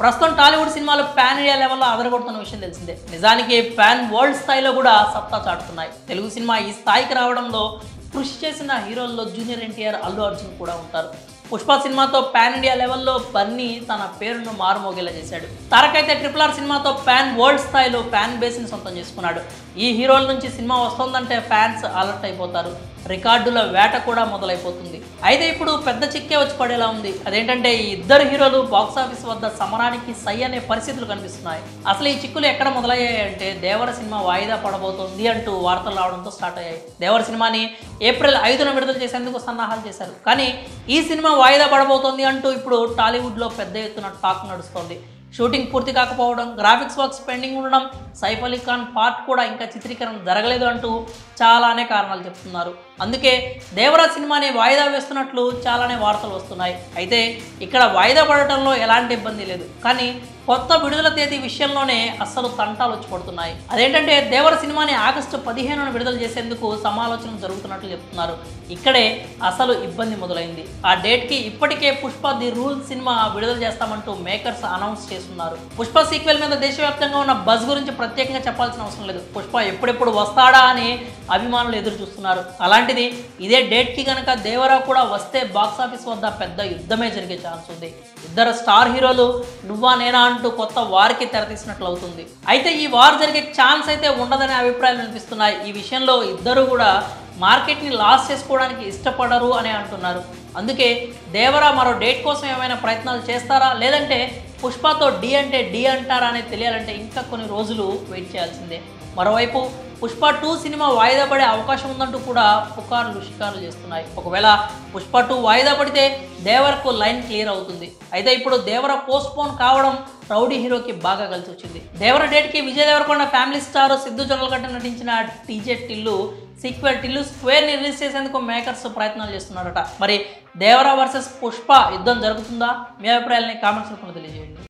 ప్రస్తుతం టాలీవుడ్ సినిమాలు pan India లెవెల్లో అదరగొడుతున్న విషయం తెలిసిందే. నిజానికి పాన్ వరల్డ్ స్థాయిలో కూడా సత్తా చాటుతున్నాయి. తెలుగు సినిమా ఈ స్థాయికి రావడంలో కృషి చేసిన హీరోల్లో జూనియర్ ఎన్టీఆర్ అల్లు అర్జున్ కూడా ఉంటారు. పుష్ప సినిమాతో పాన్ ఇండియా లెవెల్లో బన్నీ తన పేరును మారుమోగేలా చేశాడు. తారకైతే ట్రిపుల్ ఆర్ సినిమాతో పాన్ వరల్డ్ స్థాయిలో ఫ్యాన్ బేస్ని సొంతం చేసుకున్నాడు. ఈ హీరోల నుంచి సినిమా వస్తుందంటే ఫ్యాన్స్ అలర్ట్ అయిపోతారు. రికార్డుల వేట కూడా మొదలైపోతుంది. అయితే ఇప్పుడు పెద్ద చిక్కే వచ్చి పడేలా ఉంది. అదేంటంటే ఈ ఇద్దరు హీరోలు బాక్సాఫీస్ వద్ద సమరానికి సై అనే పరిస్థితులు కనిపిస్తున్నాయి. అసలు ఈ చిక్కులు ఎక్కడ మొదలయ్యాయంటే దేవర సినిమా వాయిదా పడబోతోంది అంటూ వార్తలు రావడంతో స్టార్ట్ అయ్యాయి. దేవర సినిమాని ఏప్రిల్ ఐదున విడుదల చేసేందుకు సన్నాహాలు చేశారు. కానీ ఈ సినిమా వాయిదా పడబోతోంది అంటూ ఇప్పుడు టాలీవుడ్లో పెద్ద ఎత్తున టాక్ నడుస్తోంది. షూటింగ్ పూర్తి కాకపోవడం గ్రాఫిక్స్ వర్క్స్ పెండింగ్ ఉండడం సైఫ్ అలీ ఖాన్ పార్ట్ కూడా ఇంకా చిత్రీకరణ జరగలేదు అంటూ చాలానే కారణాలు చెప్తున్నారు. అందుకే దేవరాజ్ సినిమాని వాయిదా వేస్తున్నట్లు చాలానే వార్తలు వస్తున్నాయి. అయితే ఇక్కడ వాయిదా పడటంలో ఎలాంటి ఇబ్బంది లేదు. కానీ కొత్త విడుదల తేదీ విషయంలోనే అస్సలు తంటాలు వచ్చి పడుతున్నాయి. అదేంటంటే దేవర సినిమాని ఆగస్టు పదిహేనున విడుదల చేసేందుకు సమాలోచనలు జరుగుతున్నట్లు చెప్తున్నారు. ఇక్కడే అసలు ఇబ్బంది మొదలైంది. ఆ డేట్కి ఇప్పటికే పుష్ప ది రూల్ సినిమా విడుదల చేస్తామంటూ మేకర్స్ అనౌన్స్ చేస్తున్నారు. పుష్ప సీక్వెల్ మీద దేశవ్యాప్తంగా ఉన్న బజ్ గురించి ప్రత్యేకంగా చెప్పాల్సిన అవసరం లేదు. పుష్ప ఎప్పుడెప్పుడు వస్తాడా అని అభిమానులు ఎదురు చూస్తున్నారు అలాంటిది ఇదే డేట్కి కనుక దేవరా కూడా వస్తే బాక్సాఫీస్ వద్ద పెద్ద యుద్ధమే జరిగే ఛాన్స్ ఉంది. ఇద్దరు స్టార్ హీరోలు నువ్వా నేనా అంటూ కొత్త వారికి తెరతీసినట్లు అవుతుంది అయితే ఈ వార్ జరిగే ఛాన్స్ అయితే ఉండదనే అభిప్రాయాలు వినిపిస్తున్నాయి. ఈ విషయంలో ఇద్దరు కూడా మార్కెట్ని లాస్ చేసుకోవడానికి ఇష్టపడరు అని అంటున్నారు. అందుకే దేవరా మరో డేట్ కోసం ఏమైనా ప్రయత్నాలు చేస్తారా? లేదంటే పుష్పతో డి అంటే డి అంటారా? అనేది తెలియాలంటే ఇంకా కొన్ని రోజులు వెయిట్ చేయాల్సిందే. మరోవైపు పుష్ప టూ సినిమా వాయిదా పడే అవకాశం ఉందంటూ కూడా పుకార్లు షికార్లు చేస్తున్నాయి. ఒకవేళ పుష్ప టూ వాయిదా పడితే దేవరకు లైన్ క్లియర్ అవుతుంది. అయితే ఇప్పుడు దేవర పోస్ట్ పోన్ కావడం రౌడీ హీరోకి బాగా కలిసి వచ్చింది. దేవర డేట్కి విజయ్ దేవరకొండ ఫ్యామిలీ స్టార్ సిద్ధు జొన్నలగడ్డ నటించిన టీజే టిల్లు సీక్వెల్ టిల్లు స్క్వేర్ని రిలీజ్ చేసేందుకు మేకర్స్ ప్రయత్నాలు చేస్తున్నారట. మరి దేవర వర్సెస్ పుష్ప యుద్ధం జరుగుతుందా? మీ అభిప్రాయాలని కామెంట్స్ రూపంలో తెలియజేయండి.